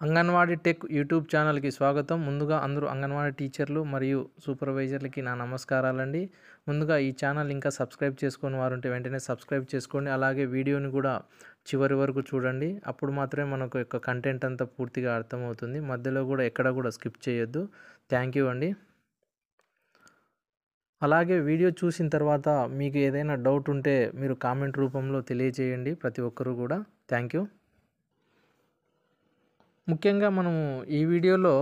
Anganwadi tech YouTube ఛానల్కి స్వాగతం. ముందుగా అందరూ అంగన్వాడీ టీచర్లు మరియు సూపర్వైజర్లకి నా నమస్కారాలండి. ముందుగా ఈ ఛానల్ ఇంకా సబ్స్క్రైబ్ చేసుకుని వారు ఉంటే వెంటనే సబ్స్క్రైబ్ చేసుకోండి. అలాగే వీడియోని కూడా చివరి వరకు చూడండి. అప్పుడు మాత్రమే మనకు యొక్క కంటెంట్ అంతా పూర్తిగా అర్థమవుతుంది. మధ్యలో కూడా ఎక్కడ కూడా స్కిప్ చేయొద్దు. థ్యాంక్ యూ అండి. అలాగే వీడియో చూసిన తర్వాత మీకు ఏదైనా డౌట్ ఉంటే మీరు కామెంట్ రూపంలో తెలియజేయండి ప్రతి ఒక్కరూ కూడా. Thank you. ముఖ్యంగా మనము ఈ వీడియోలో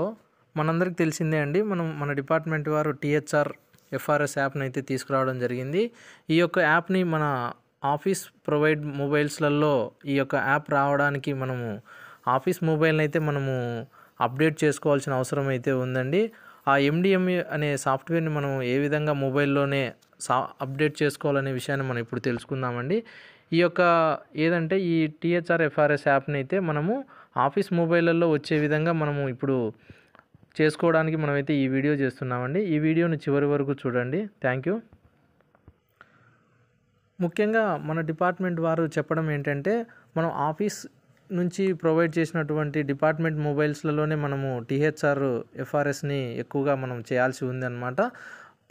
మనందరికి తెలిసిందే అండి మనం మన డిపార్ట్మెంట్ వారు టీహెచ్ఆర్ ఎఫ్ఆర్ఎస్ యాప్ని అయితే తీసుకురావడం జరిగింది. ఈ యొక్క యాప్ని మన ఆఫీస్ ప్రొవైడ్ మొబైల్స్లలో ఈ యొక్క యాప్ రావడానికి మనము ఆఫీస్ మొబైల్ని అయితే మనము అప్డేట్ చేసుకోవాల్సిన అవసరం అయితే ఉందండి. ఆ ఎండిఎంఏ అనే సాఫ్ట్వేర్ని మనం ఏ విధంగా మొబైల్లోనే సా అప్డేట్ చేసుకోవాలనే విషయాన్ని మనం ఇప్పుడు తెలుసుకుందామండి. ఈ యొక్క ఏదంటే ఈ టీహెచ్ఆర్ ఎఫ్ఆర్ఎస్ యాప్ని అయితే మనము ఆఫీస్ మొబైల్లో వచ్చే విధంగా మనము ఇప్పుడు చేసుకోవడానికి మనమైతే ఈ వీడియో చేస్తున్నామండి. ఈ వీడియోను చివరి వరకు చూడండి. Thank you. ముఖ్యంగా మన డిపార్ట్మెంట్ వారు చెప్పడం ఏంటంటే మనం ఆఫీస్ నుంచి ప్రొవైడ్ చేసినటువంటి డిపార్ట్మెంట్ మొబైల్స్లలోనే మనము టీహెచ్ఆర్ ఎఫ్ఆర్ఎస్ని ఎక్కువగా మనం చేయాల్సి ఉందన్నమాట.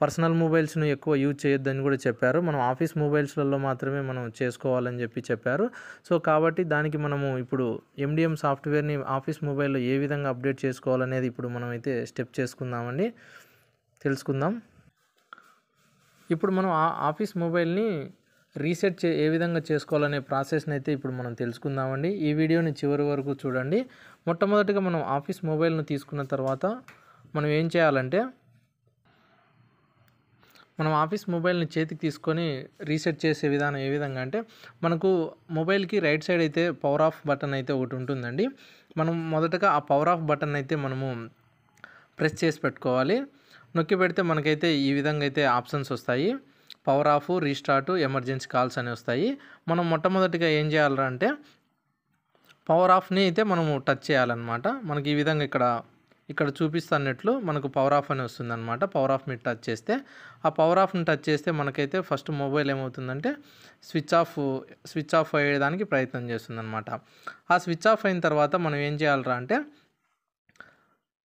పర్సనల్ మొబైల్స్ను ఎక్కువ యూజ్ చేయొద్దని కూడా చెప్పారు. మనం ఆఫీస్ మొబైల్స్లలో మాత్రమే మనం చేసుకోవాలని చెప్పి చెప్పారు. సో కాబట్టి దానికి మనము ఇప్పుడు ఎండిఎం సాఫ్ట్వేర్ని ఆఫీస్ మొబైల్లో ఏ విధంగా అప్డేట్ చేసుకోవాలనేది ఇప్పుడు మనం అయితే స్టెప్ చేసుకుందామండి. తెలుసుకుందాం. ఇప్పుడు మనం ఆ ఆఫీస్ మొబైల్ని రీసెట్ చే ఏ విధంగా చేసుకోవాలనే ప్రాసెస్ని అయితే ఇప్పుడు మనం తెలుసుకుందామండి. ఈ వీడియోని చివరి వరకు చూడండి. మొట్టమొదటిగా మనం ఆఫీస్ మొబైల్ను తీసుకున్న తర్వాత మనం ఏం చేయాలంటే మనం ఆఫీస్ మొబైల్ని చేతికి తీసుకొని రీసెట్ చేసే విధానం ఏ విధంగా అంటే మనకు మొబైల్కి రైట్ సైడ్ అయితే పవర్ ఆఫ్ బటన్ అయితే ఒకటి ఉంటుందండి. మనం మొదటగా ఆ పవర్ ఆఫ్ బటన్ అయితే మనము ప్రెస్ చేసి పెట్టుకోవాలి. నొక్కి పెడితే మనకైతే ఈ విధంగా అయితే ఆప్షన్స్ వస్తాయి. Power off restart emergency calls అని వస్తాయి. మనం మొట్టమొదటిగా ఏం చేయాలంటే పవర్ ఆఫ్ని అయితే మనము టచ్ చేయాలన్నమాట. మనకి ఈ విధంగా ఇక్కడ ఇక్కడ చూపిస్తున్నట్లు మనకు పవర్ ఆఫ్ అని వస్తుందన్నమాట. పవర్ ఆఫ్ మీరు టచ్ చేస్తే. ఆ పవర్ ఆఫ్ని టచ్ చేస్తే మనకైతే ఫస్ట్ మొబైల్ ఏమవుతుందంటే స్విచ్ ఆఫ్ స్విచ్ ఆఫ్ అయ్యేదానికి ప్రయత్నం చేస్తుందన్నమాట. ఆ స్విచ్ ఆఫ్ అయిన తర్వాత మనం ఏం చేయాలరా అంటే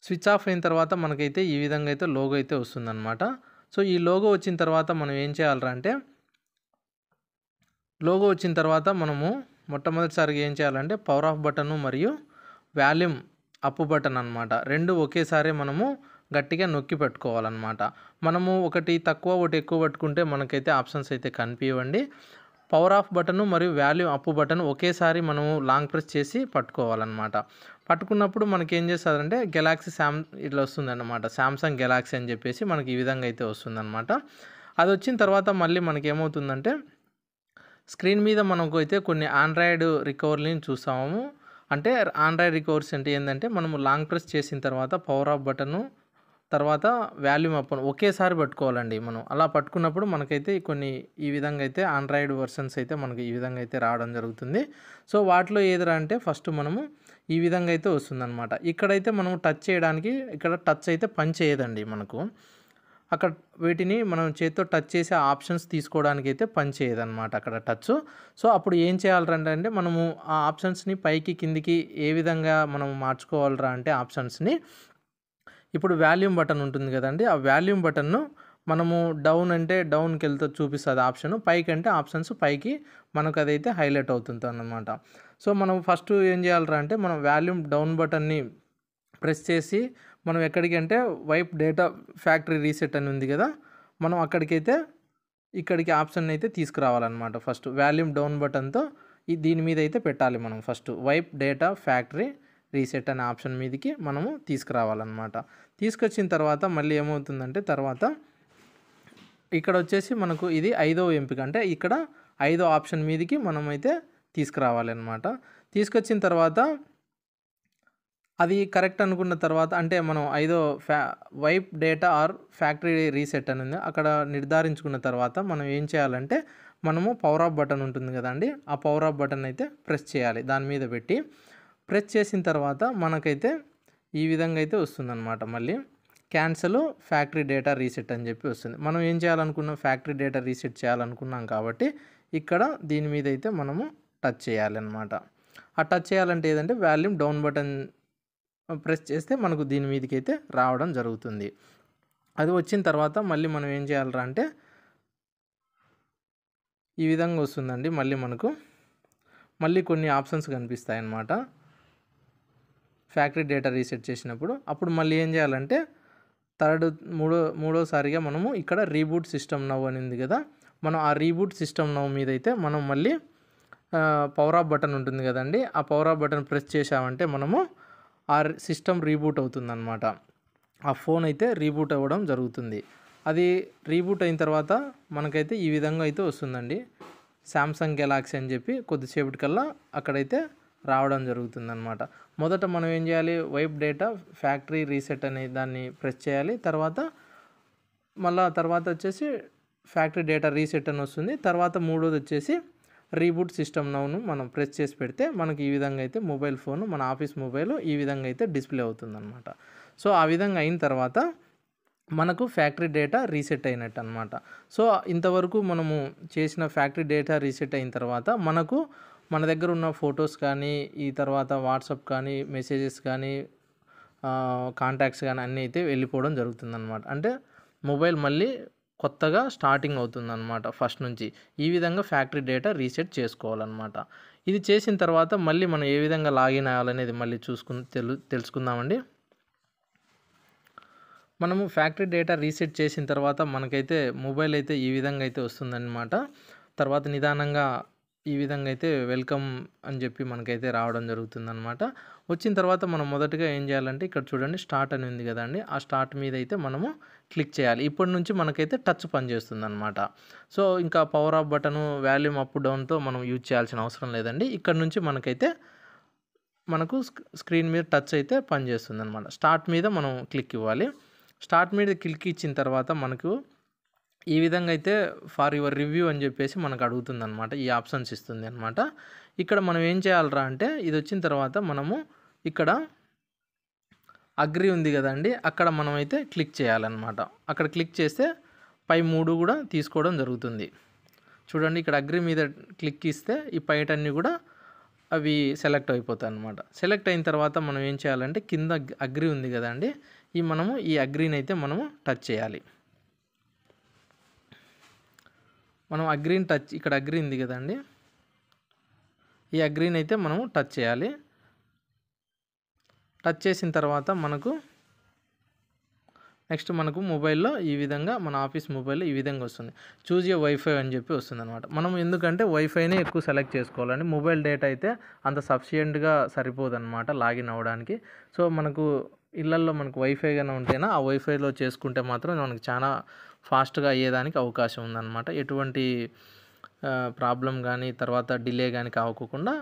స్విచ్ ఆఫ్ అయిన తర్వాత మనకైతే ఈ విధంగా అయితే లోగో అయితే వస్తుందన్నమాట. సో ఈ లోగో వచ్చిన తర్వాత మనం ఏం చేయాలరా అంటే లోగో వచ్చిన తర్వాత మనము మొట్టమొదటిసారిగా ఏం చేయాలంటే పవర్ ఆఫ్ బటను మరియు వాల్యూమ్ అప్పు బటన్ అనమాట రెండు ఒకేసారి మనము గట్టిగా నొక్కి పెట్టుకోవాలన్నమాట. మనము ఒకటి తక్కువ ఒకటి ఎక్కువ పట్టుకుంటే మనకైతే ఆప్షన్స్ అయితే కనిపించవండి పవర్ ఆఫ్ బటన్ మరియు వాల్యూ అప్ బటన్ ఒకేసారి మనము లాంగ్ ప్రెస్ చేసి పట్టుకోవాలన్నమాట. పట్టుకున్నప్పుడు మనకి ఏం చేస్తుందంటే గెలాక్సీ శామ్ ఇట్లా వస్తుందన్నమాట. శాంసంగ్ గెలాక్సీ అని చెప్పేసి మనకి ఈ విధంగా అయితే వస్తుందన్నమాట. అది వచ్చిన తర్వాత మళ్ళీ మనకి ఏమవుతుందంటే స్క్రీన్ మీద మనకు అయితే కొన్ని ఆండ్రాయిడ్ రికవర్లీని చూస్తాము. అంటే ఆండ్రాయిడ్ రికవర్స్ అంటే ఏంటంటే మనము లాంగ్ ప్రెస్ చేసిన తర్వాత పవర్ ఆఫ్ బటను తర్వాత వాల్యూమ్ అప్ ఒకేసారి పట్టుకోవాలండి మనం. అలా పట్టుకున్నప్పుడు మనకైతే కొన్ని ఈ విధంగా అయితే ఆండ్రాయిడ్ వర్షన్స్ అయితే మనకి ఈ విధంగా అయితే రావడం జరుగుతుంది. సో వాటిలో ఏదిరా అంటే ఫస్ట్ మనము ఈ విధంగా అయితే వస్తుందన్నమాట. ఇక్కడైతే మనం టచ్ చేయడానికి ఇక్కడ టచ్ అయితే పని చేయదండి మనకు. అక్కడ వీటిని మనం చేతితో టచ్ చేసే ఆప్షన్స్ తీసుకోవడానికి అయితే పనిచేయదన్నమాట అక్కడ టచ్. సో అప్పుడు ఏం చేయాలంటే అంటే మనము ఆ ఆప్షన్స్ని పైకి కిందికి ఏ విధంగా మనం మార్చుకోవాలరా అంటే ఆప్షన్స్ని ఇప్పుడు వాల్యూమ్ బటన్ ఉంటుంది కదండి ఆ వాల్యూమ్ బటన్ను మనము డౌన్ అంటే డౌన్కి వెళ్తే చూపిస్తుంది ఆప్షన్ పైకి అంటే ఆప్షన్స్ పైకి మనకు అదైతే హైలైట్ అవుతుంది అన్నమాట సో మనం ఫస్ట్ ఏం చేయాలరా అంటే మనం వాల్యూమ్ డౌన్ బటన్ని ప్రెస్ చేసి మనం ఎక్కడికి అంటే వైప్ డేటా ఫ్యాక్టరీ రీసెట్ అని ఉంది కదా మనం అక్కడికైతే ఇక్కడికి ఆప్షన్ అయితే తీసుకురావాలన్నమాట ఫస్ట్. వాల్యూమ్ డౌన్ బటన్తో ఈ దీని మీద అయితే పెట్టాలి మనం first. Wipe data factory reset అనే ఆప్షన్ మీదకి మనము తీసుకురావాలన్నమాట. తీసుకొచ్చిన తర్వాత మళ్ళీ ఏమవుతుందంటే తర్వాత ఇక్కడ వచ్చేసి మనకు ఇది ఐదో ఎంపిక అంటే ఇక్కడ ఐదో ఆప్షన్ మీదకి మనమైతే తీసుకురావాలి అనమాట తీసుకొచ్చిన తర్వాత అది కరెక్ట్ అనుకున్న తర్వాత అంటే మనం ఐదో ఫ్యా wipe data or factory reset అని ఉంది అక్కడ నిర్ధారించుకున్న తర్వాత మనం ఏం చేయాలంటే మనము పవర్ ఆఫ్ బటన్ ఉంటుంది కదండి ఆ పవర్ ఆఫ్ బటన్ అయితే ప్రెస్ చేయాలి. దాని మీద పెట్టి ప్రెస్ చేసిన తర్వాత మనకైతే ఈ విధంగా అయితే వస్తుందన్నమాట. మళ్ళీ క్యాన్సల్ ఫ్యాక్టరీ డేటా రీసెట్ అని చెప్పి వస్తుంది. మనం ఏం చేయాలనుకున్నాం? ఫ్యాక్టరీ డేటా రీసెట్ చేయాలనుకున్నాం కాబట్టి ఇక్కడ దీని మీద అయితే మనము టచ్ చేయాలన్నమాట. ఆ టచ్ చేయాలంటే ఏదంటే వాల్యూమ్ డౌన్ బటన్ ప్రెస్ చేస్తే మనకు దీని మీదకి అయితే రావడం జరుగుతుంది. అది వచ్చిన తర్వాత మళ్ళీ మనం ఏం చేయాలరా అంటే ఈ విధంగా వస్తుందండి. మళ్ళీ మనకు మళ్ళీ కొన్ని ఆప్షన్స్ కనిపిస్తాయి అన్నమాట ఫ్యాక్టరీ డేటా రీసెట్ చేసినప్పుడు అప్పుడు మళ్ళీ ఏం చేయాలంటే థర్డ్ మూడో మూడోసారిగా మనము ఇక్కడ రీబూట్ సిస్టమ్ నవ్ అని ఉంది కదా మనం ఆ రీబూట్ సిస్టమ్ నవ్ మీద అయితే మనం మళ్ళీ పవర్ ఆఫ్ బటన్ ఉంటుంది కదండి. ఆ పవర్ ఆఫ్ బటన్ ప్రెస్ చేసామంటే మనము ఆ సిస్టమ్ రీబూట్ అవుతుందన్నమాట. ఆ ఫోన్ అయితే రీబూట్ అవ్వడం జరుగుతుంది. అది రీబూట్ అయిన తర్వాత మనకైతే ఈ విధంగా అయితే వస్తుందండి. శాంసంగ్ గెలాక్సీ అని చెప్పి కొద్దిసేపటికల్లా అక్కడైతే రావడం జరుగుతుందన్నమాట. మొదట మనం ఏం చేయాలి? వైప్ డేటా ఫ్యాక్టరీ రీసెట్ అనే దాన్ని ప్రెస్ చేయాలి. తర్వాత మళ్ళా తర్వాత వచ్చేసి ఫ్యాక్టరీ డేటా రీసెట్ అని వస్తుంది. తర్వాత మూడోది వచ్చేసి రీబూట్ సిస్టమ్ నౌను మనం ప్రెస్ చేసి పెడితే మనకి ఈ విధంగా అయితే మొబైల్ ఫోన్ మన ఆఫీస్ మొబైల్ ఈ విధంగా అయితే డిస్ప్లే అవుతుందన్నమాట. సో ఆ విధంగా అయిన తర్వాత మనకు ఫ్యాక్టరీ డేటా రీసెట్ అయినట్టు అనమాట సో ఇంతవరకు మనము చేసిన ఫ్యాక్టరీ డేటా రీసెట్ అయిన తర్వాత మనకు మన దగ్గర ఉన్న ఫొటోస్ కానీ ఈ తర్వాత వాట్సాప్ కానీ మెసేజెస్ కానీ కాంటాక్ట్స్ కానీ అన్నీ అయితే వెళ్ళిపోవడం జరుగుతుందన్నమాట. అంటే మొబైల్ మళ్ళీ కొత్తగా స్టార్టింగ్ అవుతుందన్నమాట ఫస్ట్ నుంచి. ఈ విధంగా ఫ్యాక్టరీ డేటా రీసెట్ చేసుకోవాలన్నమాట. ఇది చేసిన తర్వాత మళ్ళీ మనం ఏ విధంగా లాగిన్ అవ్వాలనేది మళ్ళీ చూసుకుని తెలు తెలుసుకుందామండి. మనము ఫ్యాక్టరీ డేటా రీసెట్ చేసిన తర్వాత మనకైతే మొబైల్ అయితే ఈ విధంగా అయితే వస్తుందన్నమాట. తర్వాత నిదానంగా ఈ విధంగా అయితే వెల్కమ్ అని చెప్పి మనకైతే రావడం జరుగుతుందన్నమాట. వచ్చిన తర్వాత మనం మొదటగా ఏం చేయాలంటే ఇక్కడ చూడండి స్టార్ట్ అని ఉంది కదండి. ఆ స్టార్ట్ మీద అయితే మనము క్లిక్ చేయాలి. ఇప్పటి నుంచి మనకైతే టచ్ పనిచేస్తుంది అనమాట సో ఇంకా power off button volume up డౌన్తో మనం యూజ్ చేయాల్సిన అవసరం లేదండి. ఇక్కడ నుంచి మనకైతే మనకు స్క్రీన్ మీద టచ్ అయితే పనిచేస్తుంది అనమాట స్టార్ట్ మీద మనం క్లిక్ ఇవ్వాలి. స్టార్ట్ మీద క్లిక్ ఇచ్చిన తర్వాత మనకు ఈ విధంగా అయితే ఫార్ యువర్ రివ్యూ అని చెప్పేసి మనకు అడుగుతుంది అనమాట ఈ ఆప్షన్స్ ఇస్తుంది అనమాట ఇక్కడ మనం ఏం చేయాలరా అంటే ఇది వచ్చిన తర్వాత మనము ఇక్కడ అగ్రి ఉంది కదండి అక్కడ మనం అయితే క్లిక్ చేయాలన్నమాట. అక్కడ క్లిక్ చేస్తే పై మూడు కూడా తీసుకోవడం జరుగుతుంది. చూడండి ఇక్కడ అగ్రి మీద క్లిక్ ఇస్తే ఈ పైటన్నీ కూడా అవి సెలెక్ట్ అయిపోతాయి అనమాట సెలెక్ట్ అయిన తర్వాత మనం ఏం చేయాలంటే కింద అగ్రి ఉంది కదండి ఈ మనము ఈ అగ్రిని అయితే మనము టచ్ చేయాలి. మనం అగ్రిని టచ్ ఇక్కడ అగ్రి ఉంది కదండి ఈ అగ్రిని అయితే మనము టచ్ చేయాలి. టచ్ చేసిన తర్వాత మనకు నెక్స్ట్ మనకు మొబైల్లో ఈ విధంగా మన ఆఫీస్ మొబైల్లో ఈ విధంగా వస్తుంది. చూజ్ ఏ వైఫై అని చెప్పి వస్తుంది అనమాట మనం ఎందుకంటే వైఫైనే ఎక్కువ సెలెక్ట్ చేసుకోవాలండి. మొబైల్ డేటా అయితే అంత సఫిషియెంట్గా సరిపోదన్నమాట లాగిన్ అవ్వడానికి. సో మనకు ఇళ్ళల్లో మనకు వైఫై కానీ ఉంటేనా ఆ వైఫైలో చేసుకుంటే మాత్రం మనకు చాలా ఫాస్ట్గా అయ్యేదానికి అవకాశం ఉందన్నమాట. ఎటువంటి ప్రాబ్లం కానీ తర్వాత డిలే కానీ కావకుండా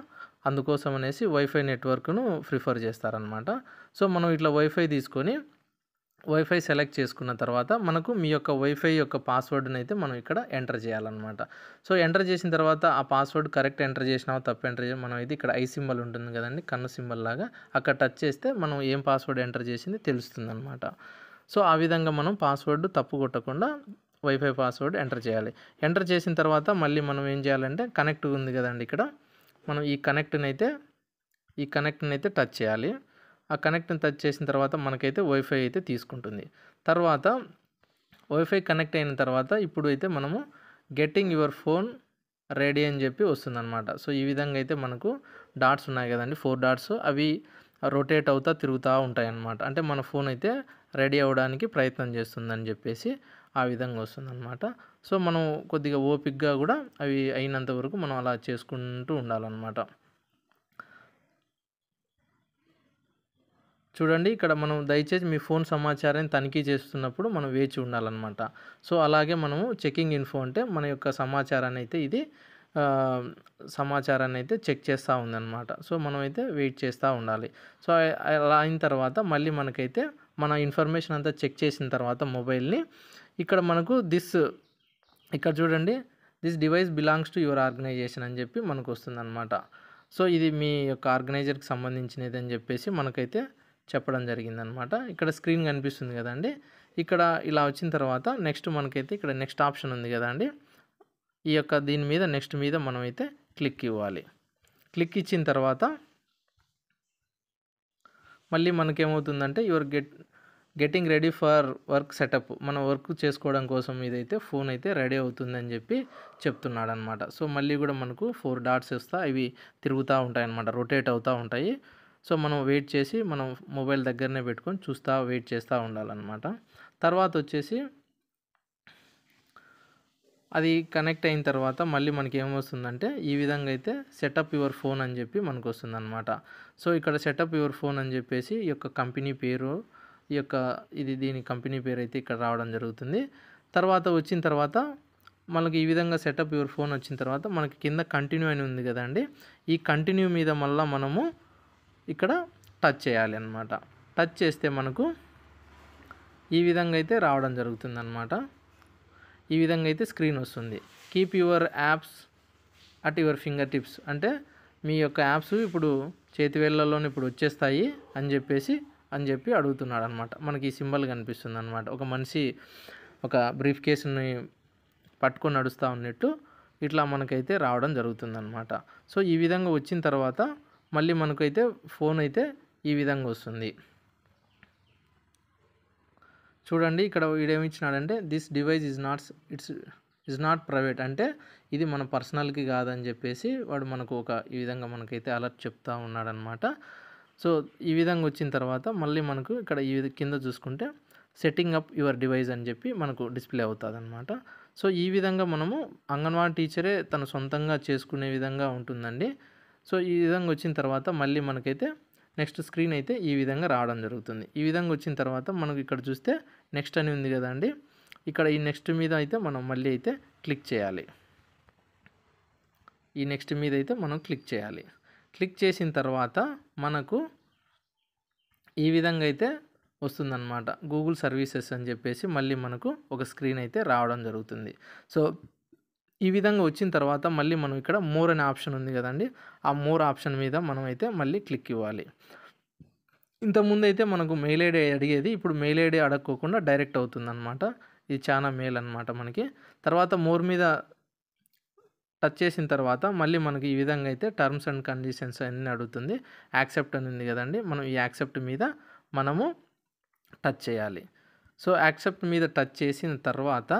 అందుకోసం అనేసి వైఫై నెట్వర్క్ను ప్రిఫర్ చేస్తారనమాట సో మనం ఇట్లా వైఫై తీసుకొని వైఫై సెలెక్ట్ చేసుకున్న తర్వాత మనకు మీ యొక్క వైఫై యొక్క పాస్వర్డ్ని అయితే మనం ఇక్కడ ఎంటర్ చేయాలన్నమాట. సో ఎంటర్ చేసిన తర్వాత ఆ పాస్వర్డ్ కరెక్ట్ ఎంటర్ చేసినావా తప్పు ఎంటర్ చేసి మనం అయితే ఇక్కడ ఐ సింబల్ ఉంటుంది కదండి కన్ను సింబల్ లాగా అక్కడ టచ్ చేస్తే మనం ఏం పాస్వర్డ్ ఎంటర్ చేసింది తెలుస్తుంది అనమాట సో ఆ విధంగా మనం పాస్వర్డ్ తప్పు కొట్టకుండా వైఫై పాస్వర్డ్ ఎంటర్ చేయాలి. ఎంటర్ చేసిన తర్వాత మళ్ళీ మనం ఏం చేయాలంటే కనెక్ట్ ఉంది కదండి ఇక్కడ మనం ఈ కనెక్ట్ని అయితే ఈ కనెక్ట్ని అయితే టచ్ చేయాలి. ఆ కనెక్ట్ని టచ్ చేసిన తర్వాత మనకైతే వైఫై అయితే తీసుకుంటుంది. తర్వాత వైఫై కనెక్ట్ అయిన తర్వాత ఇప్పుడు అయితే మనము గెట్టింగ్ యువర్ ఫోన్ రెడీ అని చెప్పి వస్తుందన్నమాట. సో ఈ విధంగా అయితే మనకు డాట్స్ ఉన్నాయి కదండి. ఫోర్ డాట్స్ అవి రొటేట్ అవుతా తిరుగుతూ ఉంటాయి అన్నమాట అంటే మన ఫోన్ అయితే రెడీ అవ్వడానికి ప్రయత్నం చేస్తుందని చెప్పేసి ఆ విధంగా వస్తుందన్నమాట. సో మనం కొద్దిగా ఓపిక్గా కూడా అవి అయినంత వరకు మనం అలా చేసుకుంటూ ఉండాలన్నమాట. చూడండి ఇక్కడ మనం దయచేసి మీ ఫోన్ సమాచారాన్ని తనిఖీ చేస్తున్నప్పుడు మనం వేచి ఉండాలన్నమాట. సో అలాగే మనము చెకింగ్ ఇన్ఫో అంటే మన యొక్క సమాచారాన్ని అయితే ఇది సమాచారాన్ని అయితే చెక్ చేస్తూ ఉందన్నమాట. సో మనమైతే వెయిట్ చేస్తూ ఉండాలి. సో అలా అయిన తర్వాత మళ్ళీ మనకైతే మన ఇన్ఫర్మేషన్ అంతా చెక్ చేసిన తర్వాత మొబైల్ని ఇక్కడ మనకు దిస్ ఇక్కడ చూడండి this device belongs to your organisation అని చెప్పి మనకు వస్తుందన్నమాట సో ఇది మీ యొక్క ఆర్గనైజర్కి సంబంధించినది అని చెప్పేసి మనకైతే చెప్పడం జరిగిందనమాట ఇక్కడ స్క్రీన్ కనిపిస్తుంది కదండి. ఇక్కడ ఇలా వచ్చిన తర్వాత నెక్స్ట్ మనకైతే ఇక్కడ నెక్స్ట్ ఆప్షన్ ఉంది కదండి. ఈ యొక్క దీని మీద నెక్స్ట్ మీద మనమైతే క్లిక్ ఇవ్వాలి. క్లిక్ ఇచ్చిన తర్వాత మళ్ళీ మనకేమవుతుందంటే your get getting ready for work setup మన వర్క్ చేసుకోవడం కోసం ఇదైతే ఫోన్ అయితే రెడీ అవుతుందని చెప్పి చెప్తున్నాడు అనమాట సో మళ్ళీ కూడా మనకు ఫోర్ డాట్స్ ఇస్తా ఇవి తిరుగుతూ ఉంటాయి అనమాట రొటేట్ అవుతూ ఉంటాయి. సో మనం వెయిట్ చేసి మనం మొబైల్ దగ్గరనే పెట్టుకొని చూస్తూ వెయిట్ చేస్తూ ఉండాలన్నమాట. తర్వాత వచ్చేసి అది కనెక్ట్ అయిన తర్వాత మళ్ళీ మనకి ఏమొస్తుందంటే ఈ విధంగా అయితే సెటప్ యువర్ ఫోన్ అని చెప్పి మనకు వస్తుందన్నమాట. సో ఇక్కడ సెటప్ యువర్ ఫోన్ అని చెప్పేసి ఈ యొక్క కంపెనీ పేరు ఈ యొక్క ఇది దీని కంపెనీ పేరు అయితే ఇక్కడ రావడం జరుగుతుంది. తర్వాత వచ్చిన తర్వాత మనకి ఈ విధంగా సెటప్ యువర్ ఫోన్ వచ్చిన తర్వాత మనకి కింద కంటిన్యూ అని ఉంది కదండి. ఈ కంటిన్యూ మీద మళ్ళీ మనము ఇక్కడ టచ్ చేయాలి అనమాట టచ్ చేస్తే మనకు ఈ విధంగా అయితే రావడం జరుగుతుంది అనమాట ఈ విధంగా అయితే స్క్రీన్ వస్తుంది. Keep your apps at your fingertips అంటే మీ యొక్క యాప్స్ ఇప్పుడు చేతి వేళ్ళలోనే ఇప్పుడు వచ్చేస్తాయి అని చెప్పేసి అని చెప్పి అడుగుతున్నాడు అనమాట మనకి ఈ సింబల్ కనిపిస్తుంది అనమాట ఒక మనిషి ఒక బ్రీఫ్ కేసుని పట్టుకొని నడుస్తూ ఉన్నట్టు ఇట్లా మనకైతే రావడం జరుగుతుంది అనమాట సో ఈ విధంగా వచ్చిన తర్వాత మళ్ళీ మనకైతే ఫోన్ అయితే ఈ విధంగా వస్తుంది. చూడండి ఇక్కడ వీడేమిచ్చినాడంటే this device is not it's is not private అంటే ఇది మన పర్సనల్కి కాదని చెప్పేసి వాడు మనకు ఒక ఈ విధంగా మనకైతే అలర్ట్ చెప్తా ఉన్నాడనమాట. సో ఈ విధంగా వచ్చిన తర్వాత మళ్ళీ మనకు ఇక్కడ ఈ కింద చూసుకుంటే సెట్టింగ్ అప్ యువర్ డివైస్ అని చెప్పి మనకు డిస్ప్లే అవుతుంది అనమాట సో ఈ విధంగా మనము అంగన్వాడీ టీచరే తను సొంతంగా చేసుకునే విధంగా ఉంటుందండి. సో ఈ విధంగా వచ్చిన తర్వాత మళ్ళీ మనకైతే నెక్స్ట్ స్క్రీన్ అయితే ఈ విధంగా రావడం జరుగుతుంది. ఈ విధంగా వచ్చిన తర్వాత మనకు ఇక్కడ చూస్తే నెక్స్ట్ అని ఉంది కదండి. ఇక్కడ ఈ నెక్స్ట్ మీద అయితే మనం మళ్ళీ అయితే క్లిక్ చేయాలి. ఈ నెక్స్ట్ మీద అయితే మనం క్లిక్ చేయాలి. క్లిక్ చేసిన తర్వాత మనకు ఈ విధంగా అయితే వస్తుందన్నమాట. గూగుల్ సర్వీసెస్ అని చెప్పేసి మళ్ళీ మనకు ఒక స్క్రీన్ అయితే రావడం జరుగుతుంది. సో ఈ విధంగా వచ్చిన తర్వాత మళ్ళీ మనం ఇక్కడ మోర్ అనే ఆప్షన్ ఉంది కదండి. ఆ మోర్ ఆప్షన్ మీద మనం అయితే మళ్ళీ క్లిక్ ఇవ్వాలి. ఇంతకుముందు అయితే మనకు మెయిల్ ఐడి అడిగేది ఇప్పుడు మెయిల్ ఐడి అడగకోకుండా డైరెక్ట్ అవుతుందన్నమాట. ఇది చాలా మేల్ అనమాట మనకి. తర్వాత మోర్ మీద టచ్ చేసిన తర్వాత మళ్ళీ మనకి ఈ విధంగా అయితే టర్మ్స్ అండ్ కండిషన్స్ అన్నీ అడుగుతుంది. యాక్సెప్ట్ అని ఉంది కదండి. మనం ఈ యాక్సెప్ట్ మీద మనము టచ్ చేయాలి. సో యాక్సెప్ట్ మీద టచ్ చేసిన తర్వాత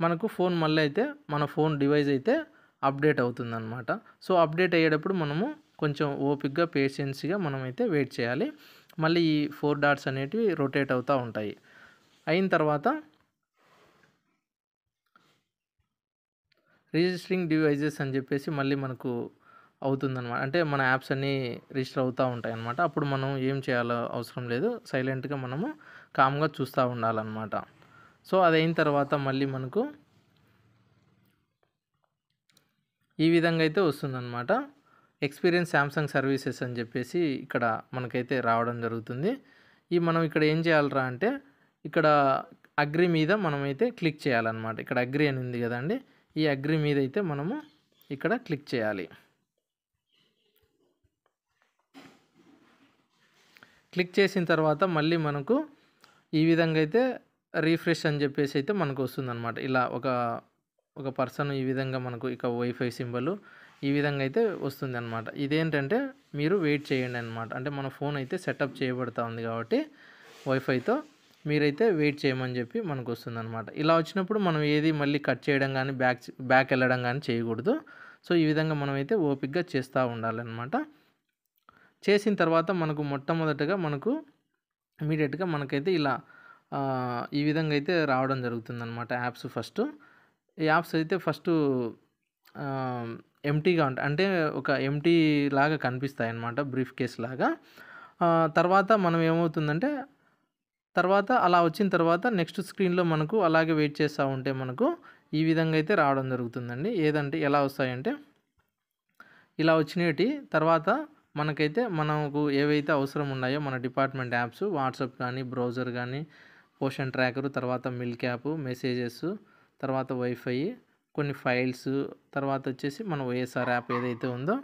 మనకు ఫోన్ మళ్ళీ అయితే మన ఫోన్ డివైస్ అయితే అప్డేట్ అవుతుందన్నమాట. సో అప్డేట్ అయ్యేటప్పుడు మనము కొంచెం ఓపిక్గా పేషెన్స్గా మనం అయితే వెయిట్ చేయాలి. మళ్ళీ ఈ ఫోర్ డాట్స్ అనేటివి రొటేట్ అవుతూ ఉంటాయి. అయిన తర్వాత రిజిస్టరింగ్ డివైజెస్ అని చెప్పేసి మళ్ళీ మనకు అవుతుందన్నమాట. అంటే మన యాప్స్ అన్నీ రిజిస్టర్ అవుతూ ఉంటాయి అన్నమాట అప్పుడు మనం ఏం చేయాలో అవసరం లేదు. సైలెంట్గా మనము కామ్గా చూస్తూ ఉండాలన్నమాట. సో అది అయిన తర్వాత మళ్ళీ మనకు ఈ విధంగా అయితే వస్తుందన్నమాట. ఎక్స్పీరియన్స్ శాంసంగ్ సర్వీసెస్ అని చెప్పేసి ఇక్కడ మనకైతే రావడం జరుగుతుంది. ఈ మనం ఇక్కడ ఏం చేయాలరా అంటే ఇక్కడ అగ్రి మీద మనమైతే క్లిక్ చేయాలన్నమాట. ఇక్కడ అగ్రి అని ఉంది కదండి. ఈ అగ్రి మీద అయితే మనము ఇక్కడ క్లిక్ చేయాలి. క్లిక్ చేసిన తర్వాత మళ్ళీ మనకు ఈ విధంగా అయితే రీఫ్రెష్ అని చెప్పేసి అయితే మనకు వస్తుందన్నమాట. ఇలా ఒక ఒక పర్సన్ ఈ విధంగా మనకు ఇక వైఫై సింబల్ ఈ విధంగా అయితే వస్తుంది అనమాట ఇదేంటంటే మీరు వెయిట్ చేయండి అనమాట అంటే మన ఫోన్ అయితే సెటప్ చేయబడతా ఉంది కాబట్టి వైఫైతో మీరైతే వెయిట్ చేయమని చెప్పి మనకు వస్తుందన్నమాట ఇలా వచ్చినప్పుడు మనం ఏది మళ్ళీ కట్ చేయడం కానీ బ్యాక్ బ్యాక్ వెళ్ళడం కానీ చేయకూడదు. సో ఈ విధంగా మనమైతే ఓపిక్గా చేస్తూ ఉండాలన్నమాట. చేసిన తర్వాత మనకు మొట్టమొదటగా మనకు ఇమీడియట్గా మనకైతే ఇలా ఈ విధంగా అయితే రావడం జరుగుతుందన్నమాట యాప్స్ ఫస్ట్. ఈ యాప్స్ అయితే ఫస్ట్ ఎంటీగా ఉంటాయి అంటే ఒక ఎంటీ లాగా కనిపిస్తాయి అన్నమాట బ్రీఫ్ కేస్ లాగా. తర్వాత మనం ఏమవుతుందంటే తర్వాత అలా వచ్చిన తర్వాత నెక్స్ట్ స్క్రీన్లో మనకు అలాగే వెయిట్ చేస్తూ ఉంటే మనకు ఈ విధంగా అయితే రావడం జరుగుతుందండి. ఏదంటే ఎలా వస్తాయంటే ఇలా వచ్చినవి తర్వాత మనకైతే మనకు ఏవైతే అవసరం ఉన్నాయో మన డిపార్ట్మెంట్ యాప్స్ వాట్సాప్ కానీ బ్రౌజర్ కానీ పోషన్ ట్రాకర్ తర్వాత మిల్క్ యాప్ మెసేజెస్ తర్వాత వైఫై కొన్ని ఫైల్స్ తర్వాత వచ్చేసి మన వైఎస్ఆర్ యాప్ ఏదైతే ఉందో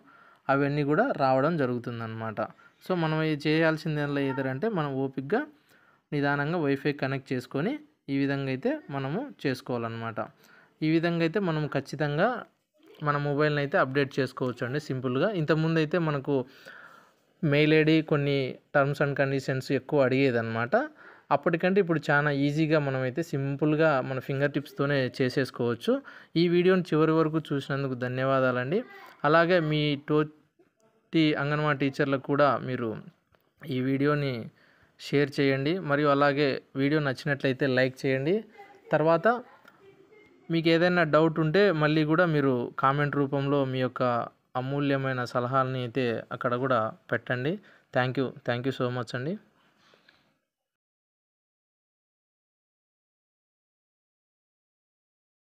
అవన్నీ కూడా రావడం జరుగుతుందన్నమాట. సో మనం చేయాల్సింది ఏదంటే మనం ఓపిక్గా నిదానంగా వైఫై కనెక్ట్ చేసుకొని ఈ విధంగా అయితే మనము చేసుకోవాలన్నమాట. ఈ విధంగా అయితే మనం ఖచ్చితంగా మన మొబైల్ని అయితే అప్డేట్ చేసుకోవచ్చు అండి సింపుల్గా. ఇంతకుముందు అయితే మనకు మెయిల్ ఐడి కొన్ని టర్మ్స్ అండ్ కండిషన్స్ ఎక్కువ అడిగేదన్నమాట. అప్పటికంటే ఇప్పుడు చాలా ఈజీగా మనమైతే సింపుల్గా మన ఫింగర్ టిప్స్తోనే చేసేసుకోవచ్చు. ఈ వీడియోని చివరి వరకు చూసినందుకు ధన్యవాదాలండి. అలాగే మీ తోటి అంగన్వాడీ టీచర్లకు కూడా మీరు ఈ వీడియోని షేర్ చేయండి. మరియు అలాగే వీడియో నచ్చినట్లయితే లైక్ చేయండి. తర్వాత మీకు ఏదైనా డౌట్ ఉంటే మళ్ళీ కూడా మీరు కామెంట్ రూపంలో మీ యొక్క అమూల్యమైన సలహాలని అయితే అక్కడ కూడా పెట్టండి. Thank you. Thank you so much అండి.